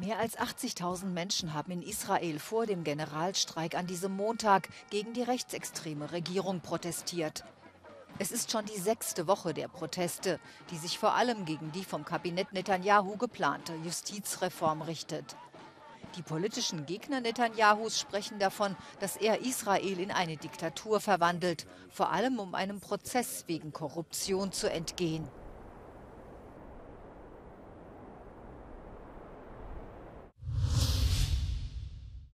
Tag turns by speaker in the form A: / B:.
A: Mehr als 80.000 Menschen haben in Israel vor dem Generalstreik an diesem Montag gegen die rechtsextreme Regierung protestiert. Es ist schon die sechste Woche der Proteste, die sich vor allem gegen die vom Kabinett Netanyahu geplante Justizreform richtet. Die politischen Gegner Netanyahus sprechen davon, dass er Israel in eine Diktatur verwandelt, vor allem um einem Prozess wegen Korruption zu entgehen.